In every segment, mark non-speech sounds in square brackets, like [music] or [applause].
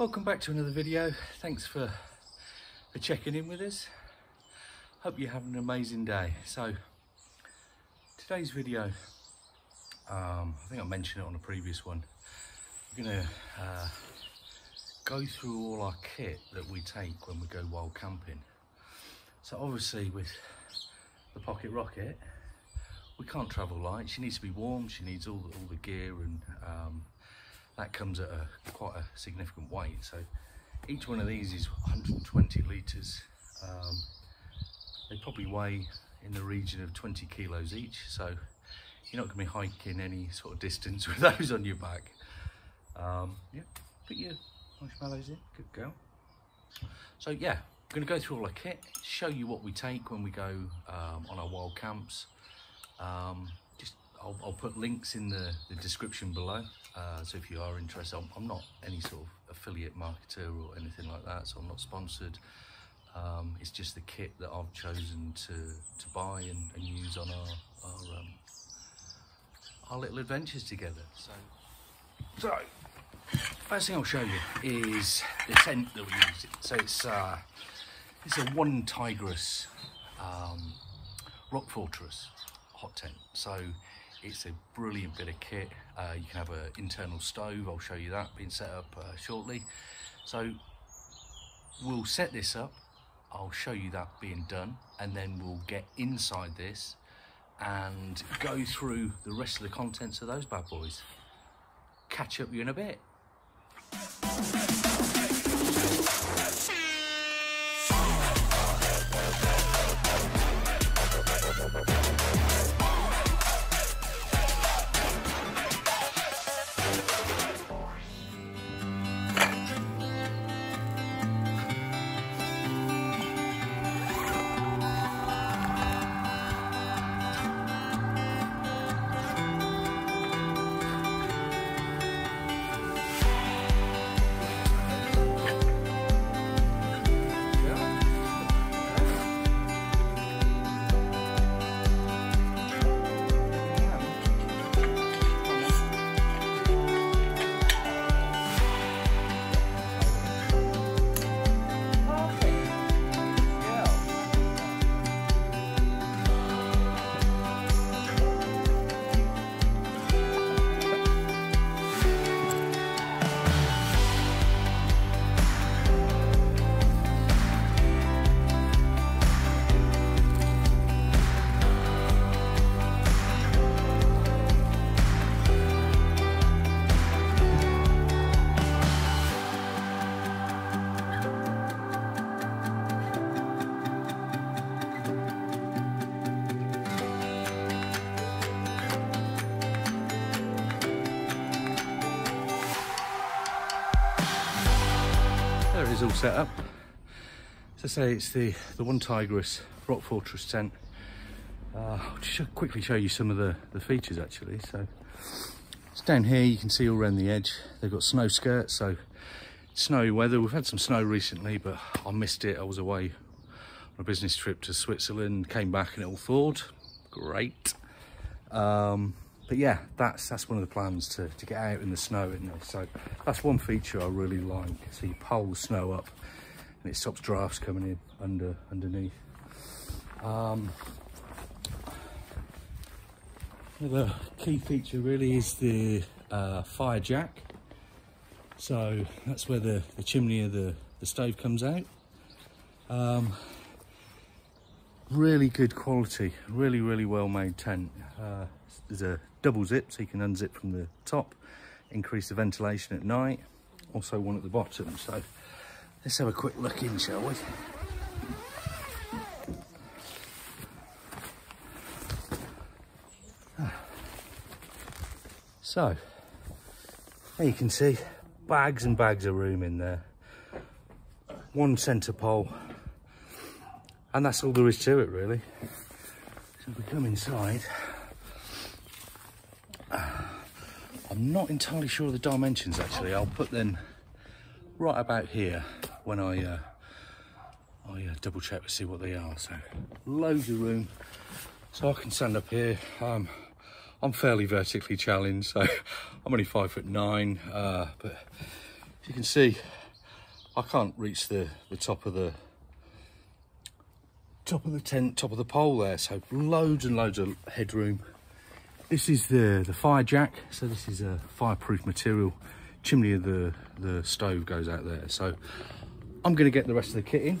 Welcome back to another video. Thanks for, for checking in with us. Hope you're having an amazing day. So, today's video, um, I think I mentioned it on a previous one. We're gonna uh, go through all our kit that we take when we go wild camping. So obviously with the Pocket Rocket, we can't travel light. She needs to be warm. She needs all, all the gear and um, that comes at a quite a significant weight. So each one of these is 120 litres. Um, they probably weigh in the region of 20 kilos each. So you're not going to be hiking any sort of distance [laughs] with those on your back. Um, yeah, put your marshmallows in. Good girl. So yeah, I'm going to go through all our kit, show you what we take when we go um, on our wild camps. Um, I'll, I'll, put links in the, the description below. Uh, so if you are interested, I'm, I'm, not any sort of affiliate marketer or anything like that, so I'm not sponsored. Um, it's just the kit that I've chosen to, to buy and, and use on our our, um, our little adventures together. So, so first thing I'll show you is the tent that we use. So it's uh, it's a One Tigris um, rock fortress hot tent. So it's a brilliant bit of kit. Uh, you can have an internal stove. I'll show you that being set up uh, shortly. So we'll set this up. I'll show you that being done and then we'll get inside this and go through the rest of the contents of those bad boys. Catch up you in a bit. Set up. As I say, it's the, the One Tigris Rock Fortress tent. Uh, I'll just quickly show you some of the, the features actually. So it's down here, you can see all around the edge. They've got snow skirts, so snowy weather. We've had some snow recently, but I missed it. I was away on a business trip to Switzerland, came back and it all thawed. Great. Um, but yeah, that's that's one of the plans to, to get out in the snow in this. So that's one feature I really like. So you pull the snow up and it stops drafts coming in under underneath. Um, the key feature really is the uh, fire jack. So that's where the, the chimney of the, the stove comes out. Um, really good quality, really, really well made tent. Uh, there's a double zip so you can unzip from the top, increase the ventilation at night. Also one at the bottom. So let's have a quick look in, shall we? So, there you can see bags and bags of room in there. One centre pole, and that's all there is to it really. So we come inside, I'm not entirely sure of the dimensions actually. I'll put them right about here when I uh, I uh, double check to see what they are. So loads of room, so I can stand up here. Um, I'm fairly vertically challenged, so [laughs] I'm only five foot nine, uh, but you can see I can't reach the, the top of the top of the tent, top of the pole there. So loads and loads of headroom. This is the, the fire jack. So this is a fireproof material. Chimney of the, the stove goes out there. So I'm gonna get the rest of the kit in.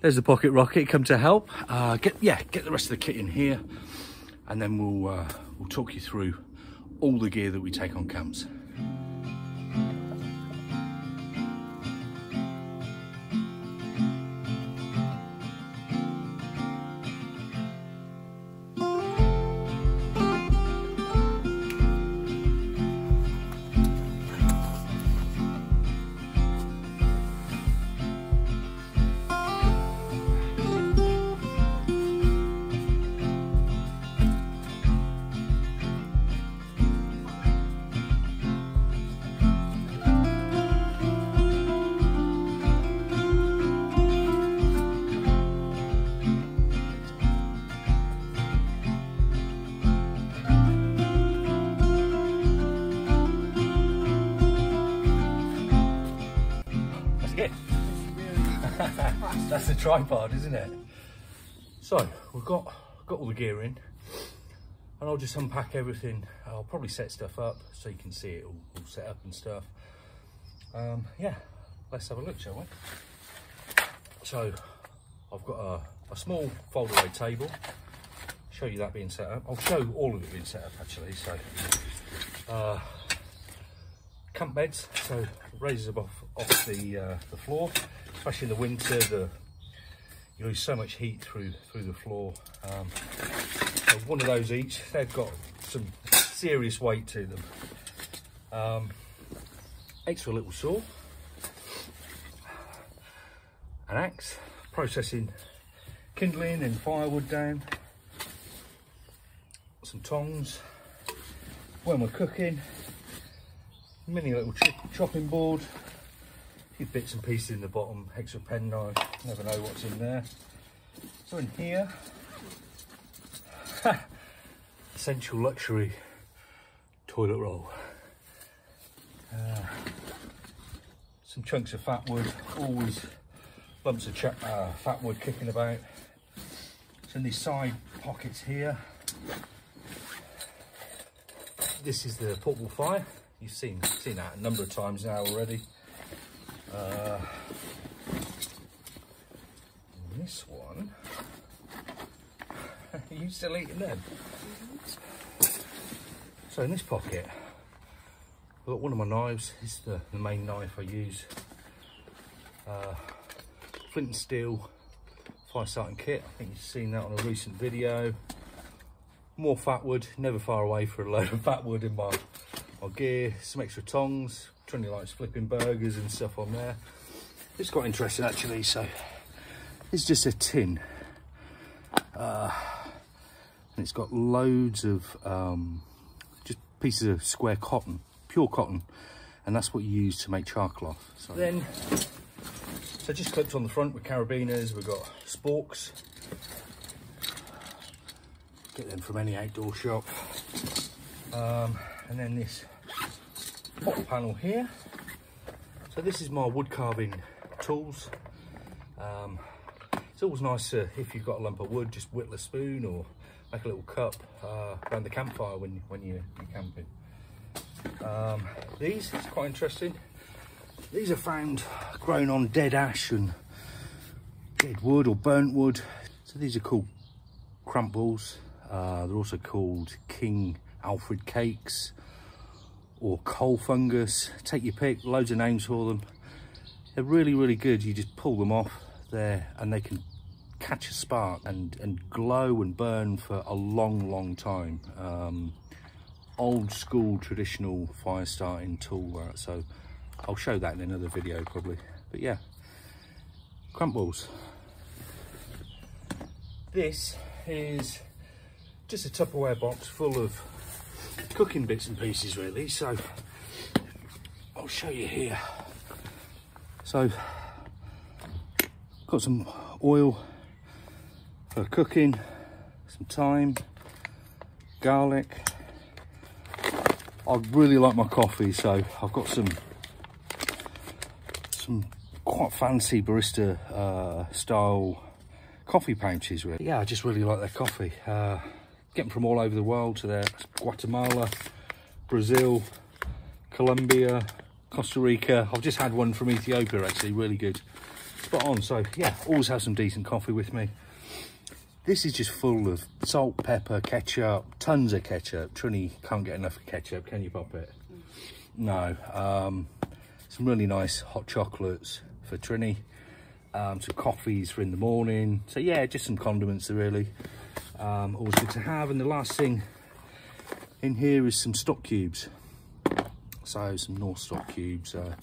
There's the pocket rocket come to help. Uh, get Yeah, get the rest of the kit in here and then we'll, uh, we'll talk you through all the gear that we take on camps. Tripod, isn't it? So we've got got all the gear in, and I'll just unpack everything. I'll probably set stuff up so you can see it all, all set up and stuff. Um, yeah, let's have a look, shall we? So I've got a, a small foldaway table. Show you that being set up. I'll show all of it being set up actually. So uh, camp beds, so raises above off the uh, the floor especially in the winter, the you lose so much heat through through the floor. Um, so one of those each. They've got some serious weight to them. Um, extra little saw, an axe, processing kindling and firewood down, some tongs when we're cooking, mini little chopping board, few bits and pieces in the bottom, extra penknife, never know what's in there. So in here, essential luxury toilet roll. Uh, some chunks of fat wood, always lumps of uh, fat wood kicking about. So in these side pockets here, this is the portable fire. You've seen, seen that a number of times now already. Uh, this one, are [laughs] you still eating them? So in this pocket, I've got one of my knives. This is the, the main knife I use. Uh, flint and steel fire starting kit. I think you've seen that on a recent video. More fat wood, never far away for a load of fat wood in my, my gear. Some extra tongs, Trinity likes flipping burgers and stuff on there. It's quite interesting actually. So it's just a tin. Uh, and it's got loads of um, just pieces of square cotton, pure cotton. And that's what you use to make char cloth. So then, so just clipped on the front with carabiners. We've got sporks. Get them from any outdoor shop. Um, and then this pot panel here. So this is my wood carving tools. Um, it's always nice to, if you've got a lump of wood, just whittle a spoon or make a little cup uh, around the campfire when, when you, you're camping. Um, these, it's quite interesting. These are found grown on dead ash and dead wood or burnt wood. So these are called cramp balls. Uh, they're also called King Alfred cakes or coal fungus. Take your pick loads of names for them. They're really really good. You just pull them off there and they can catch a spark and and glow and burn for a long long time. Um, old school traditional fire starting tool so i'll show that in another video probably. But yeah cramp balls. This is just a tupperware box full of cooking bits and pieces really. So I'll show you here. So got some oil for cooking, some thyme, garlic. I really like my coffee, so I've got some some quite fancy barista uh, style coffee pouches really. Yeah, I just really like their coffee. Uh, get them from all over the world to their Guatemala, Brazil, Colombia, Costa Rica. I've just had one from Ethiopia actually, really good. Spot on, so yeah, always have some decent coffee with me. This is just full of salt, pepper, ketchup, tons of ketchup. Trini can't get enough ketchup, can you pop it? No. Um, some really nice hot chocolates for Trini. Um, some coffees for in the morning. So yeah, just some condiments really. Um, always good to have. And the last thing in here is some stock cubes. So some Knorr stock cubes. Uh,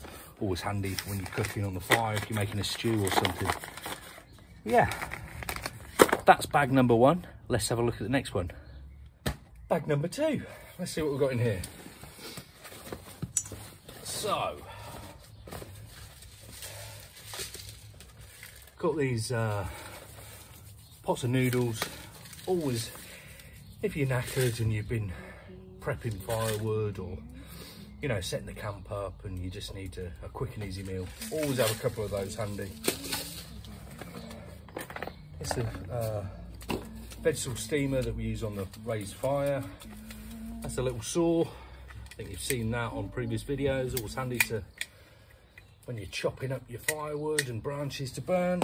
always handy for when you're cooking on the fire if you're making a stew or something. Yeah, that's bag number one. Let's have a look at the next one. Bag number two. Let's see what we've got in here. So, got these uh, pots of noodles. Always, if you're knackered and you've been prepping firewood or you know, setting the camp up and you just need a, a quick and easy meal. Always have a couple of those handy. It's a uh, vegetable steamer that we use on the raised fire. That's a little saw. I think you've seen that on previous videos. Always handy to when you're chopping up your firewood and branches to burn.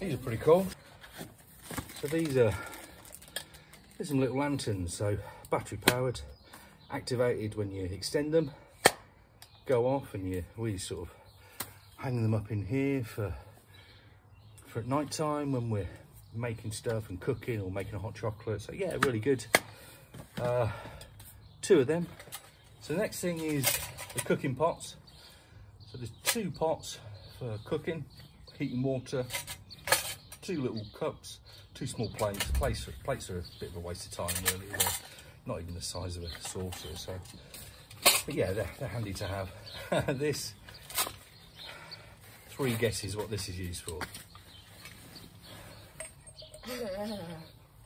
These are pretty cool. So these are there's some little lanterns, so battery powered, activated when you extend them, go off and you we sort of hang them up in here for for at night time when we're making stuff and cooking or making a hot chocolate. So yeah, really good. Uh, two of them. So the next thing is the cooking pots. So there's two pots for cooking, heating water, two little cups, two small plates. Plates, plates are a bit of a waste of time really. They're not even the size of a saucer. So, but yeah, they're, they're handy to have. [laughs] this, three guesses what this is used for. [laughs]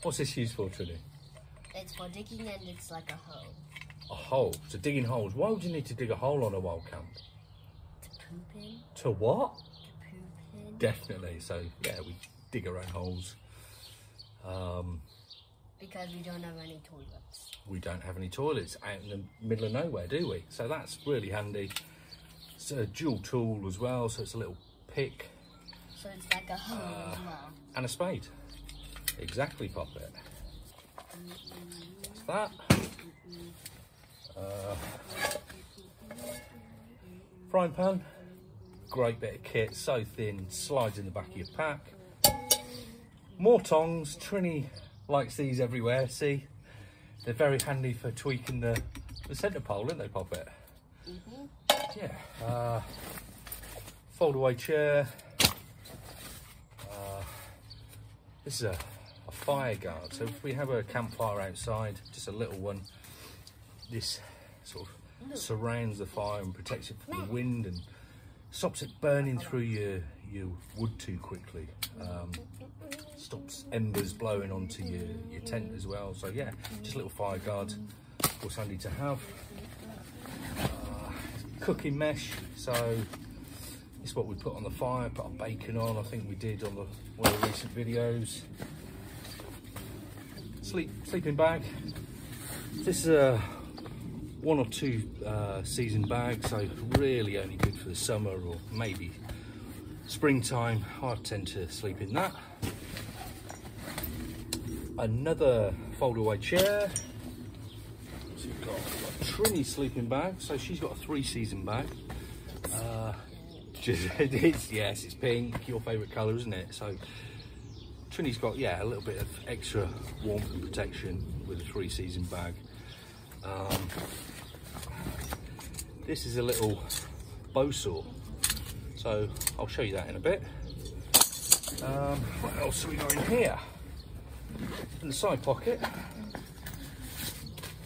What's this used for, Trini? It's for digging and it's like a hole. A hole. So digging holes. Why would you need to dig a hole on a wild camp? To poop in. To what? To poop in. Definitely. So yeah, we dig our own holes. Um, because we don't have any toilets. We don't have any toilets out in the middle of nowhere, do we? So that's really handy. It's a dual tool as well, so it's a little pick. So it's like a hole uh, as well. And a spade. Exactly, pop it. That's that. Uh, frying pan. Great bit of kit, so thin, slides in the back of your pack. More tongs. Trini likes these everywhere, see? They're very handy for tweaking the, the centre pole, aren't they, Pop It? Mm -hmm. Yeah. Uh, fold away chair. Uh, this is a fire guard. So if we have a campfire outside, just a little one, this sort of surrounds the fire and protects it from the wind and stops it burning through your, your wood too quickly. Um, stops embers blowing onto your, your tent as well. So yeah, just a little fire guard, of course handy to have. Uh, cooking mesh, so it's what we put on the fire, put our bacon on, I think we did on the, one of the recent videos sleep sleeping bag. This is a one or two uh, season bag, so really only good for the summer or maybe springtime. I tend to sleep in that. Another fold-away chair. So you've got Trini sleeping bag, so she's got a three-season bag. Uh, [laughs] it's, yes, it's pink, your favourite colour, isn't it? So Trini's got, yeah, a little bit of extra warmth and protection with a three season bag. Um, this is a little bow saw. So I'll show you that in a bit. Um, what else have we got in here? In the side pocket,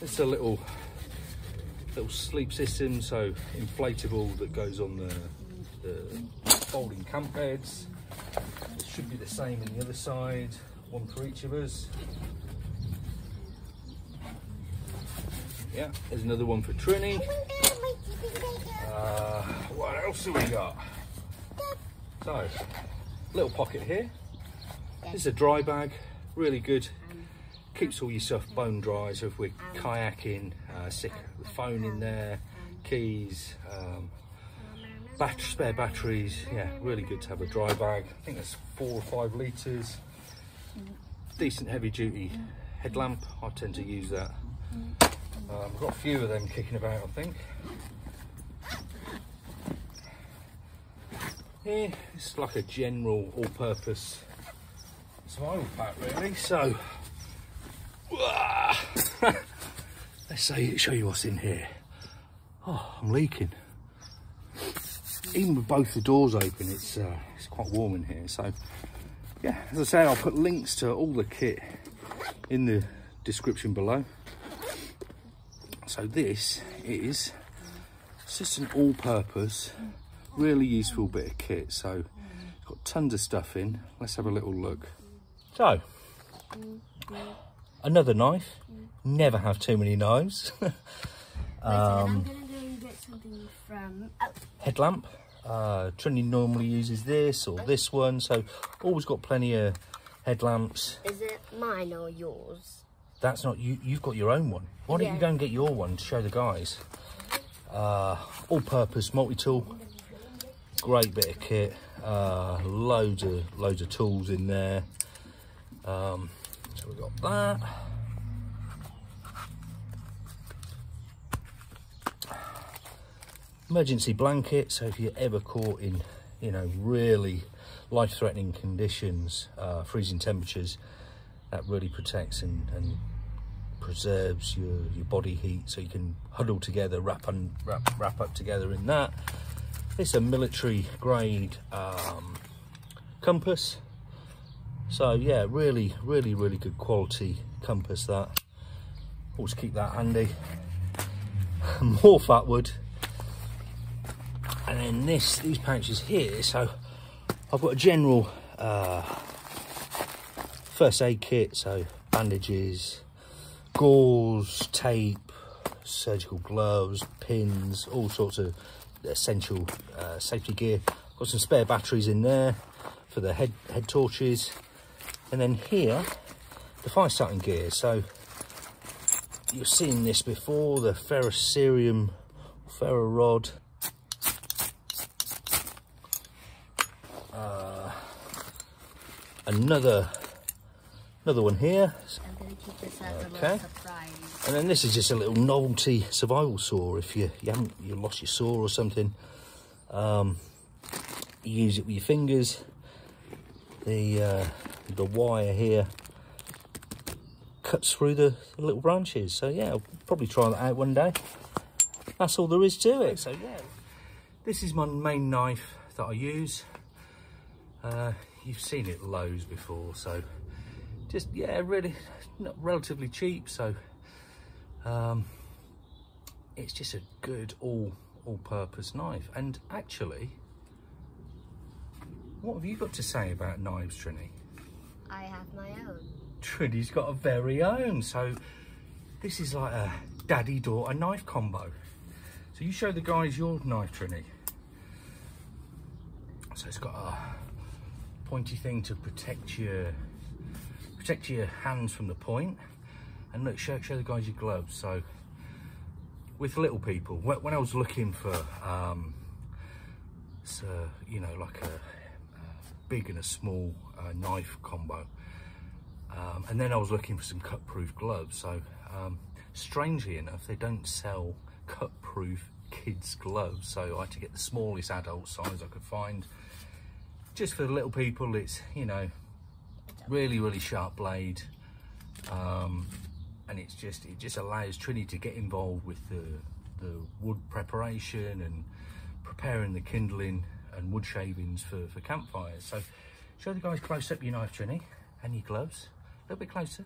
it's a little little sleep system, so inflatable that goes on the, the folding camp beds it should be the same on the other side, one for each of us. Yeah, there's another one for Trini. Uh, what else have we got? So, little pocket here. This is a dry bag, really good. Keeps all your stuff bone dry. So if we're kayaking, uh, stick the phone in there, keys, um, bat spare batteries. Yeah, really good to have a dry bag. I think that's four or five litres. Decent heavy duty headlamp. I tend to use that. Um, I've got a few of them kicking about, I think. Yeah, it's like a general all-purpose pack, really. So, [laughs] let's say, show you what's in here. Oh, I'm leaking. Even with both the doors open, it's uh, it's quite warm in here. So, yeah, as I said, I'll put links to all the kit in the description below. So this is just an all-purpose really useful bit of kit. So got tons of stuff in. Let's have a little look. So, another knife. Never have too many knives. [laughs] Wait a I'm gonna go and get something from. Oh, Headlamp. Uh, Trinity normally uses this or this one. So always got plenty of headlamps. is it mine or yours? That's not you. You've got your own one. Why don't Yeah. you go and get your one to show the guys? Uh, all-purpose multi-tool. Great bit of kit. Uh, loads of loads of tools in there. Um, so we've got that. Emergency blanket. So if you're ever caught in, you know, really life-threatening conditions, uh, freezing temperatures, that really protects and, and preserves your, your body heat so you can huddle together, wrap, and wrap, wrap up together in that. It's a military grade um, compass. So yeah, really, really, really good quality compass that. Always keep that handy. [laughs] More fat wood. And then this, these pouches here. So I've got a general uh, first aid kit. So bandages, gauze, tape, surgical gloves, pins, all sorts of essential uh, safety gear. Got some spare batteries in there for the head head torches, and then here the fire starting gear. So you've seen this before, the ferrocerium ferro rod. Uh, another another one here I'm gonna keep this as Okay. and then this is just a little novelty survival saw if you, you haven't you lost your saw or something. Um, you use it with your fingers. The uh, the wire here cuts through the, little branches. So yeah, I'll probably try that out one day. That's all there is to it. So yeah, this is my main knife that I use. Uh, you've seen it loads before, so just yeah, really not relatively cheap. So um, it's just a good all all-purpose knife. And actually, what have you got to say about knives, Trini? I have my own. Trinity's got a very own. So this is like a daddy-daughter knife combo. So you show the guys your knife, Trini. So it's got a pointy thing to protect your protect your hands from the point. And look, show, show the guys your gloves. So with little people, when when I was looking for, um, so, you know, like a, a big and a small uh, knife combo, um, and then I was looking for some cut-proof gloves. So, um, strangely enough, they don't sell cut-proof kids' gloves. So I had to get the smallest adult size I could find. Just for the little people, it's you know, really, really sharp blade, um, and it's just it just allows Trini to get involved with the the wood preparation and preparing the kindling and wood shavings for for campfires. So, show the guys close up your knife, Trini, and your gloves. A little bit closer.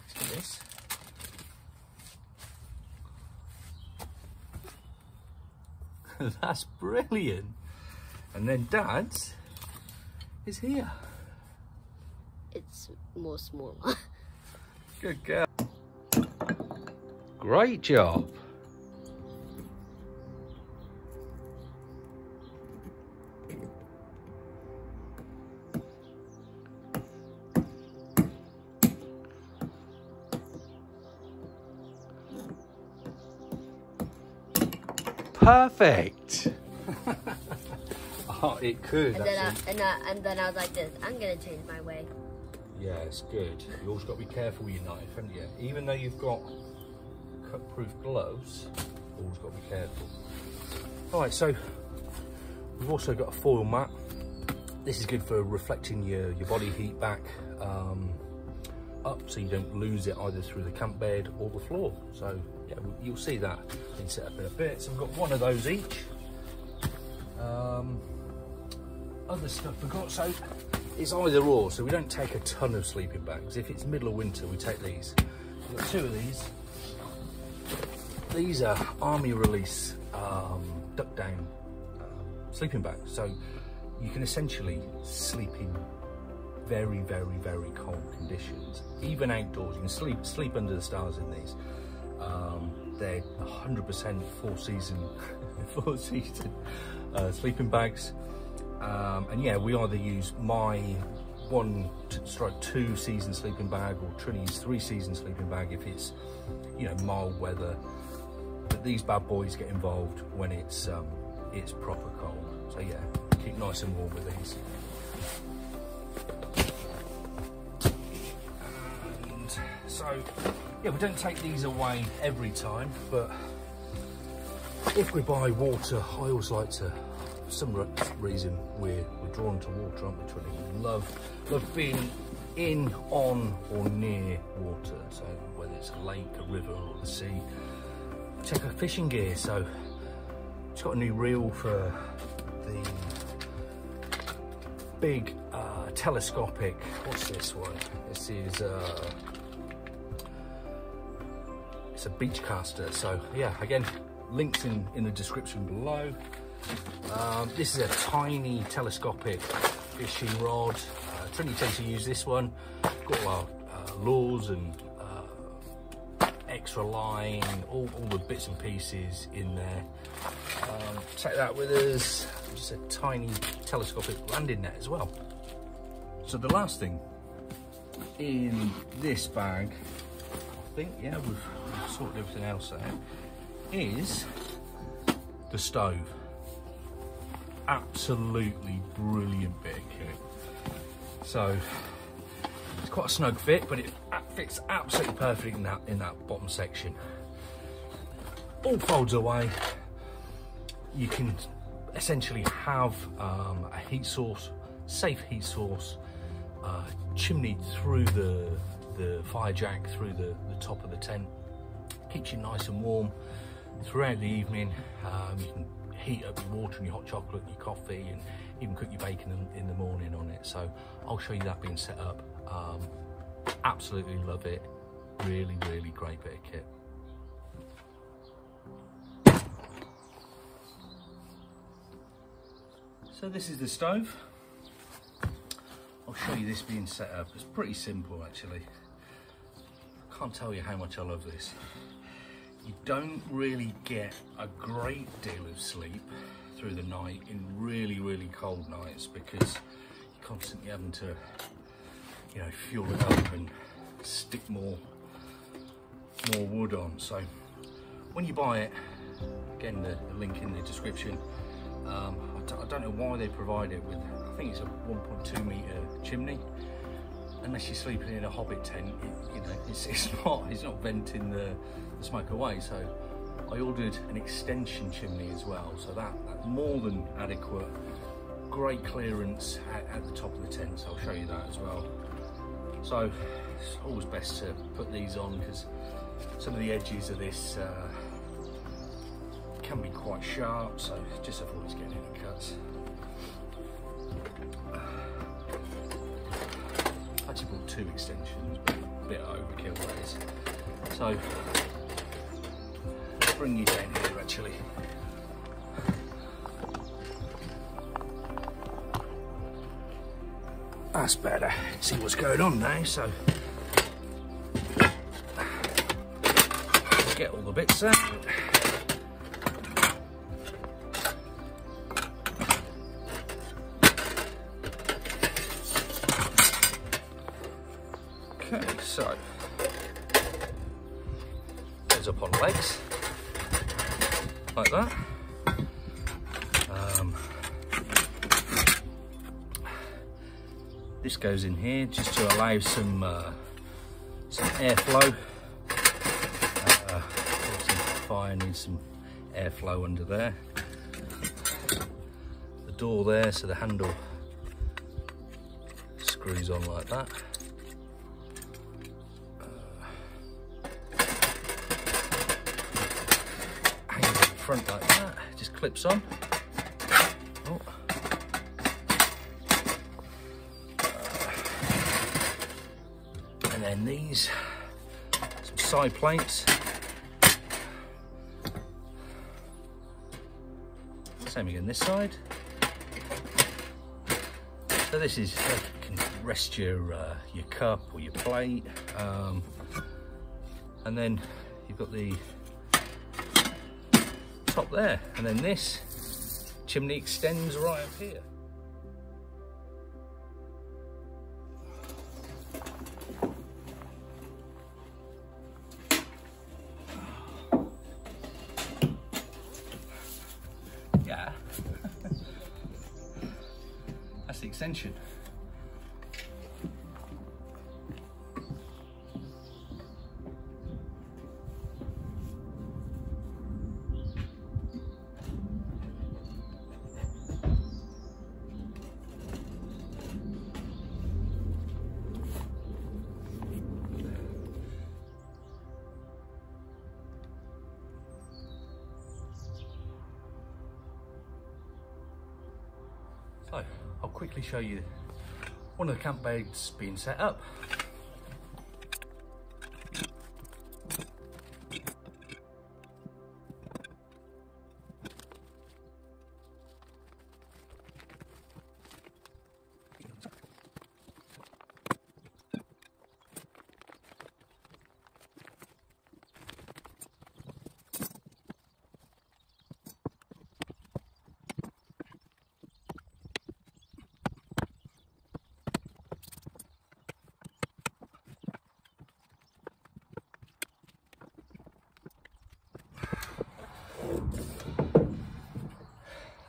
Let's do this. [laughs] That's brilliant. And then Dad's is here. It's more smaller. [laughs] Good girl. Great job. Perfect. [laughs] oh, it could. And then, I, and, I, and then I was like this, I'm gonna change my way. Yeah, it's good. You always got to be careful with your knife, haven't you? Even though you've got cut-proof gloves, always got to be careful. All right, so we've also got a foil mat. This is good for reflecting your, your body heat back um, up so you don't lose it either through the camp bed or the floor. So yeah, you'll see that in set up in a bit. So we've got one of those each. Um, other stuff we've got, so it's either or, so we don't take a ton of sleeping bags. If it's middle of winter, we take these. We've got two of these. These are army release um, duck down uh, sleeping bags. So you can essentially sleep in very, very, very cold conditions. Even outdoors, you can sleep sleep under the stars in these. Um, they're 100% four season, [laughs] four season uh, sleeping bags. Um, and yeah, we either use my one two season sleeping bag or Trini's three season sleeping bag if it's, you know, mild weather. But these bad boys get involved when it's um, it's proper cold. So yeah, keep nice and warm with these. So yeah, we don't take these away every time, but if we by water, I always like to for some reason we're, we're drawn to water, aren't we, Trilly? We love, love being in, on, or near water. So whether it's a lake, a river, or the sea. Check our fishing gear. So it's got a new reel for the big uh, telescopic. What's this one? This is uh, it's a beach caster. So yeah, again, links in in the description below. Um, this is a tiny telescopic fishing rod. Uh, Trinity tends to use this one. Got our uh, lures and uh, extra line, all, all, the bits and pieces in there. Um, take that with us. Just a tiny telescopic landing net as well. So the last thing in this bag, think, yeah, we've, we've sorted everything else out, is the stove absolutely brilliant bit. So it's quite a snug fit, but it fits absolutely perfectly in that in that bottom section. All folds away. You can essentially have um, a heat source, safe heat source, uh, chimney through the the fire jack through the, the top of the tent. Keeps you nice and warm throughout the evening. Um, you can heat up your water and your hot chocolate and your coffee and even cook your bacon in, in the morning on it. So I'll show you that being set up. Um, absolutely love it. Really, really great bit of kit. So this is the stove. I'll show you this being set up. It's pretty simple actually. Can't tell you how much I love this you don't really get a great deal of sleep through the night in really, really cold nights because you're constantly having to, you know, fuel it up and stick more, more wood on. So when you buy it, again, the, the link in the description, um, don't know why they provide it with, I think it's a 1.2 meter chimney unless you're sleeping in a hobbit tent, you know, [laughs] it's, it's, not it's not venting the, the, smoke away. So I ordered an extension chimney as well. So that, that's more than adequate. Great clearance at, at, the top of the tent. So I'll show you that as well. So it's always best to put these on because some of the edges of this uh, can be quite sharp. So just avoid getting any cuts. Two extensions, but a bit overkill that is. So, bring you down here actually. That's better. See what's going on now, so get all the bits out. Here just to allow some uh, some airflow. Uh, some fire needs some airflow under there. The door there, so the handle screws on like that. front like that, just clips on. Side plates. Same again this side. So this is, uh, you can rest your, uh, your cup or your plate. Um, and then you've got the top there. And then this chimney extends right up here. Extension. Show you one of the camp beds being set up.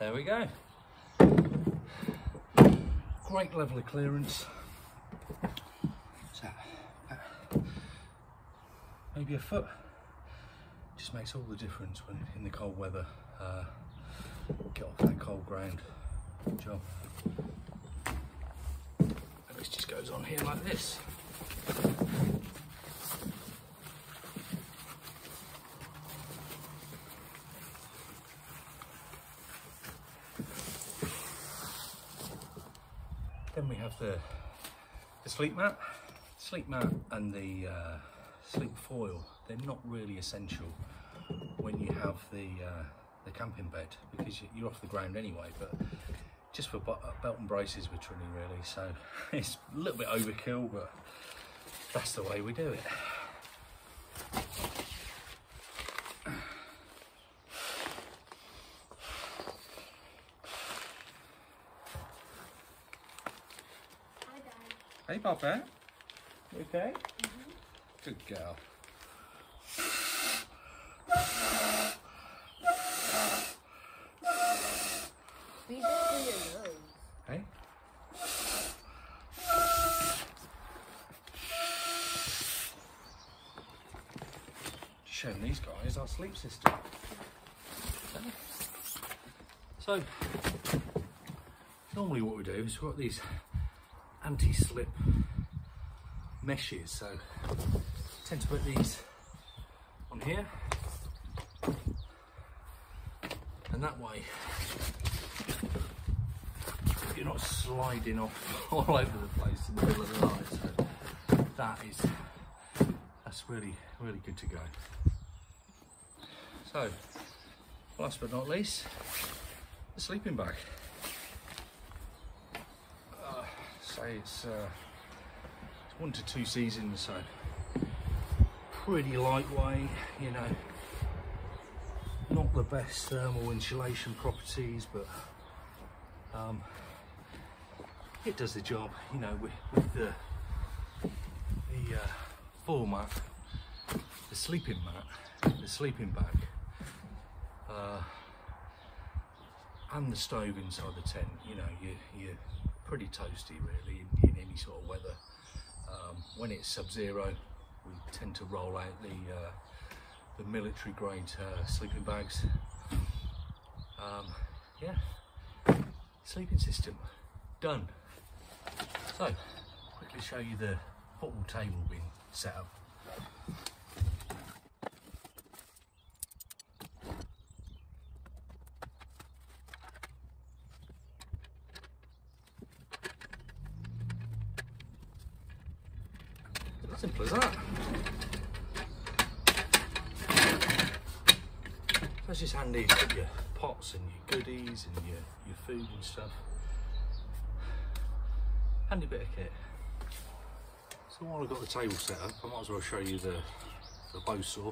There we go. Great level of clearance. So, uh, maybe a foot. Just makes all the difference when in the cold weather. Uh, get off that cold ground. Good Job. And this just goes on here like this. The, the sleep mat. Sleep mat and the uh, sleep foil, they're not really essential when you have the, uh, the camping bed because you- you're off the ground anyway, but just for belt and braces we're trimming really, so [laughs] it's a little bit overkill, but that's the way we do it. Hey Papa, you okay? Good girl. Breathe in through your nose. Hey? Showing these guys our sleep system. So, normally what we do is we've got these anti-slip meshes, so tend to put these on here. And that way you're not sliding off [laughs] all over the place in the middle of the night. So that is that's really really good to go. So last but not least, the sleeping bag. Uh, say it's, uh, one to two seasons, so pretty lightweight. You know, not the best thermal insulation properties, but um, it does the job, you know, with, with the the uh, format, the sleeping mat, the sleeping bag, uh, and the stove inside the tent. You know, you you pretty toasty really in, in any sort of weather. Um, when it's sub-zero, we tend to roll out the uh, the military grade uh, sleeping bags. Um, yeah, sleeping system done. So, quickly show you the football table being set up. Simple as that. That's just handy put your pots and your goodies and your, your food and stuff. Handy bit of kit. So while I've got the table set up, I might as well show you the, the bow saw.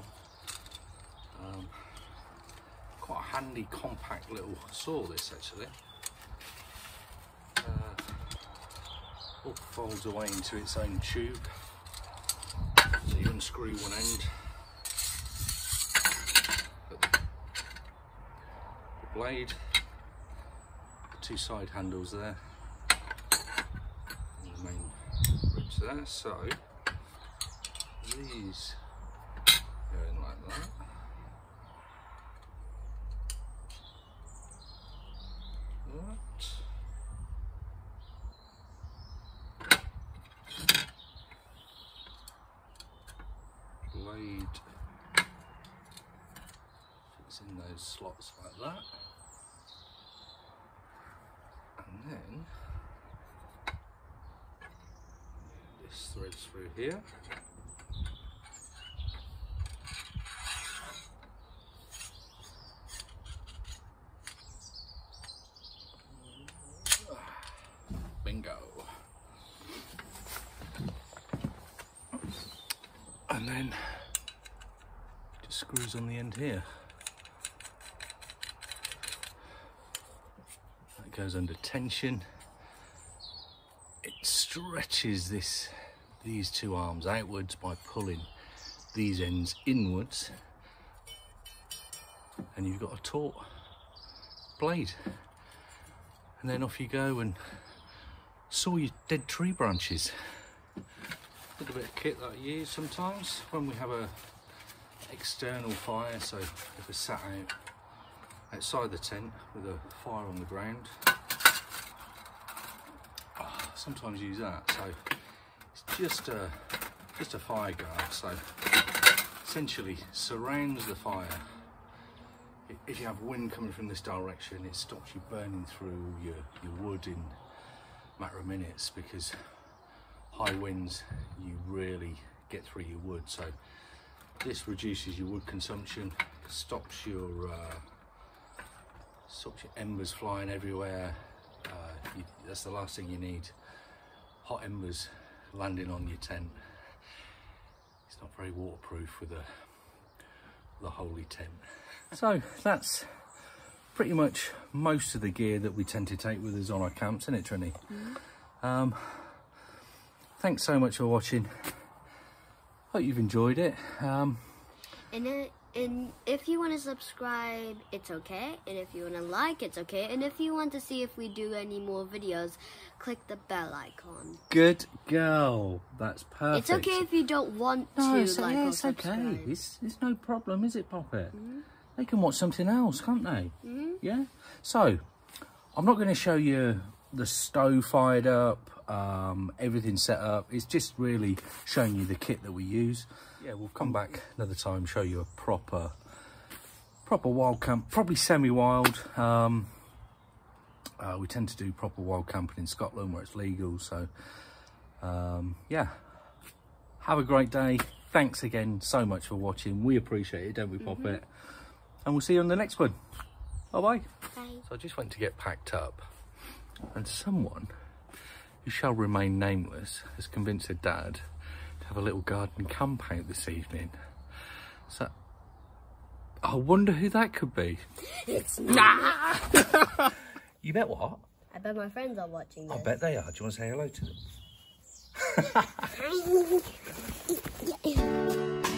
Um, quite a handy compact little saw this actually. Uh, all folds away into its own tube. So you unscrew one end. Blade, two side handles there, and the main ribs there. So these go in like that. That. blade fits in those slots like that and then threads through here bingo and then just screws on the end here. That goes under tension. It stretches this these two arms outwards by pulling these ends inwards. And you've got a taut blade. And then off you go and saw your dead tree branches. Little bit of kit that I use sometimes when we have a external fire. So if we're sat out outside the tent with a fire on the ground oh, sometimes use that. So just a just a fire guard so essentially surrounds the fire. If you have wind coming from this direction it stops you burning through your, your wood in a matter of minutes because high winds you really get through your wood. So this reduces your wood consumption stops your uh, stops your embers flying everywhere. Uh, you, that's the last thing you need. Hot embers landing on your tent it's not very waterproof with a the holey tent [laughs] so that's pretty much most of the gear that we tend to take with us on our camps isn't it Trini? Mm -hmm. um, thanks so much for watching hope you've enjoyed it um, and if you want to subscribe it's okay and if you want to like it's okay and if you want to see if we do any more videos click the bell icon. Good girl. That's perfect. It's okay if you don't want no, to it's, like yeah, it's okay. it's, it's no problem is it Poppet mm -hmm. they can watch something else can't they? Mm -hmm. yeah? So I'm not going to show you the stove fired up um, everything set up. It's just really showing you the kit that we use. Yeah, we'll come back another time, show you a proper, proper wild camp, probably semi-wild. Um, uh, we tend to do proper wild camping in Scotland where it's legal. So um, yeah, have a great day. Thanks again so much for watching. We appreciate it, don't we, Pop mm -hmm. It? And we'll see you on the next one. Bye-bye. Bye. So I just went to get packed up and someone who shall remain nameless, has convinced her dad to have a little garden camp out this evening. So, I wonder who that could be. It's not. [laughs] you bet what? I bet my friends are watching this. I bet they are. Do you want to say hello to them? [laughs]